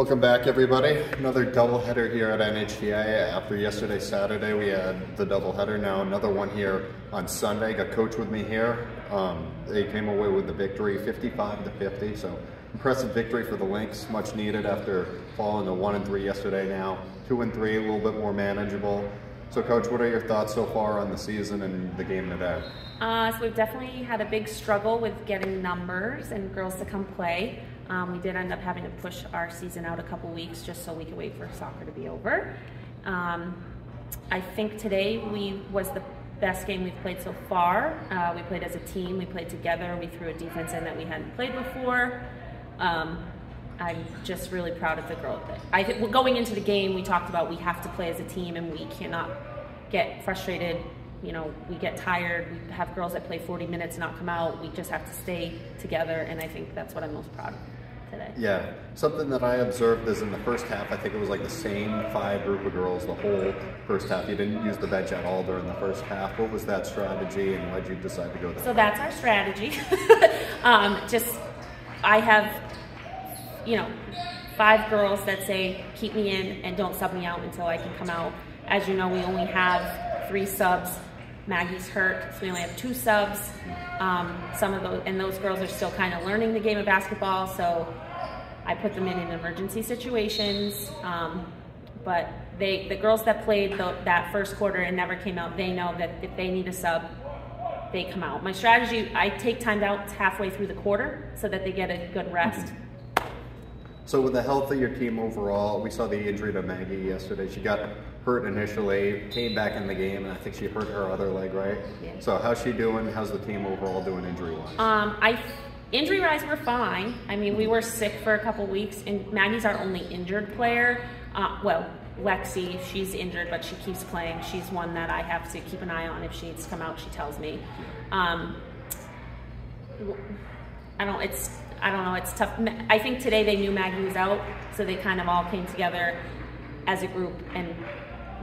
Welcome back, everybody. Another doubleheader here at NHTI. After yesterday, Saturday, we had the doubleheader. Now another one here on Sunday. Got coach with me here. Um, they came away with the victory, 55 to 50. So impressive victory for the Lynx, much needed after falling to one and three yesterday. Now two and three, a little bit more manageable. So, coach, what are your thoughts so far on the season and the game today? Uh, so we've definitely had a big struggle with getting numbers and girls to come play. Um, we did end up having to push our season out a couple weeks just so we could wait for soccer to be over. Um, I think today we was the best game we've played so far. Uh, we played as a team. We played together. We threw a defense in that we hadn't played before. Um, I'm just really proud of the girls. I think well, going into the game, we talked about we have to play as a team and we cannot get frustrated. You know, we get tired. We have girls that play 40 minutes not come out. We just have to stay together, and I think that's what I'm most proud of today. Yeah, something that I observed is in the first half, I think it was like the same five group of girls the whole first half. You didn't use the bench at all during the first half. What was that strategy, and why did you decide to go there? So that's our strategy. um, just, I have, you know, five girls that say keep me in and don't sub me out until I can come out. As you know, we only have three subs. Maggie's hurt, so we only have two subs. Um, some of those, and those girls are still kind of learning the game of basketball, so I put them in in emergency situations. Um, but they, the girls that played the, that first quarter and never came out, they know that if they need a sub, they come out. My strategy, I take time out halfway through the quarter so that they get a good rest. So with the health of your team overall, we saw the injury to Maggie yesterday. She got hurt initially, came back in the game, and I think she hurt her other leg, right? Yeah. So how's she doing? How's the team overall doing injury-wise? Um, I injury-wise, we're fine. I mean, we were sick for a couple weeks, and Maggie's our only injured player. Uh, well, Lexi, she's injured, but she keeps playing. She's one that I have to keep an eye on. If she needs to come out, she tells me. Um, I don't. It's. I don't know. It's tough. I think today they knew Maggie was out, so they kind of all came together as a group and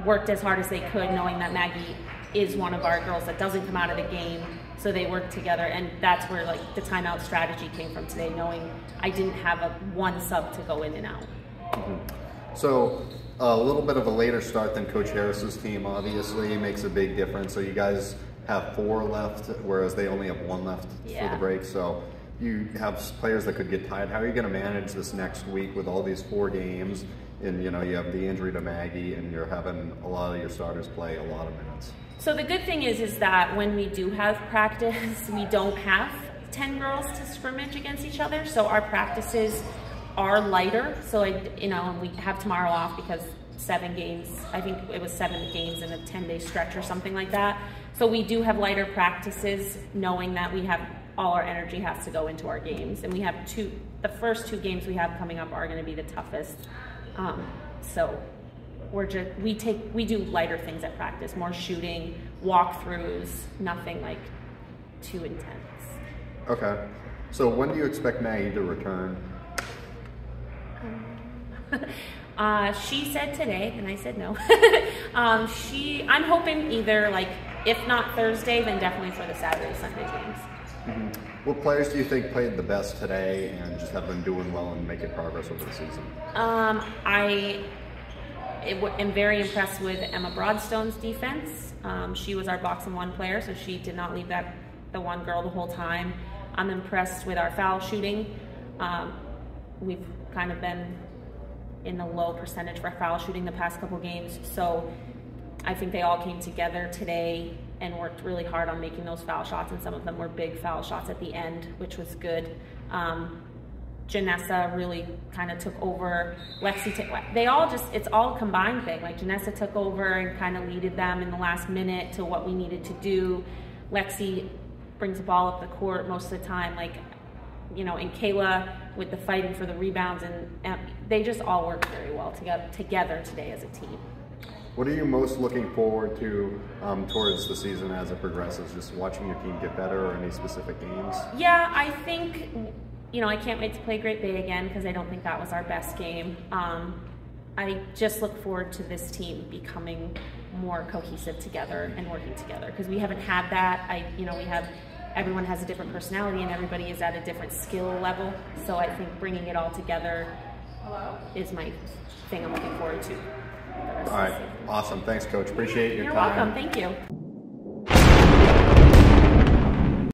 worked as hard as they could, knowing that Maggie is one of our girls that doesn't come out of the game. So they worked together, and that's where like the timeout strategy came from today, knowing I didn't have a one sub to go in and out. Mm-hmm. So a little bit of a later start than Coach Harris's team obviously makes a big difference. So you guys have four left, whereas they only have one left yeah. for the break. So you have players that could get tired. How are you going to manage this next week with all these four games? And you know you have the injury to Maggie, and you're having a lot of your starters play a lot of minutes. So the good thing is, is that when we do have practice, we don't have ten girls to scrimmage against each other. So our practices are lighter. So I, you know, we have tomorrow off because seven games. I think it was seven games in a ten day stretch or something like that. So we do have lighter practices, knowing that we have all our energy has to go into our games. And we have two, the first two games we have coming up are going to be the toughest. Um, so we're just, we take, we do lighter things at practice, more shooting, walkthroughs, nothing like too intense. Okay. So when do you expect Maggie to return? uh, she said today, and I said no. um, she, I'm hoping either like, if not Thursday, then definitely for the Saturday Sunday games. Mm-hmm. What players do you think played the best today and just have been doing well and making progress over the season? Um, I am very impressed with Emma Broadstone's defense. Um, she was our box and one player, so she did not leave that the one girl the whole time. I'm impressed with our foul shooting. Um, we've kind of been in the low percentage for foul shooting the past couple games, so I think they all came together today and worked really hard on making those foul shots, and some of them were big foul shots at the end, which was good. Um, Janessa really kind of took over. Lexi, t- they all just, it's all a combined thing. Like Janessa took over and kind of leaded them in the last minute to what we needed to do. Lexi brings the ball up the court most of the time. Like, you know, and Kayla with the fighting for the rebounds, and, and they just all worked very well together, together today as a team. What are you most looking forward to um, towards the season as it progresses? Just watching your team get better or any specific games? Yeah, I think, you know, I can't wait to play Great Bay again because I don't think that was our best game. Um, I just look forward to this team becoming more cohesive together and working together because we haven't had that. I, you know, we have everyone has a different personality and everybody is at a different skill level. So I think bringing it all together is my thing I'm looking forward to. All right, awesome. Thanks, Coach. Appreciate your You're time. welcome. Thank you.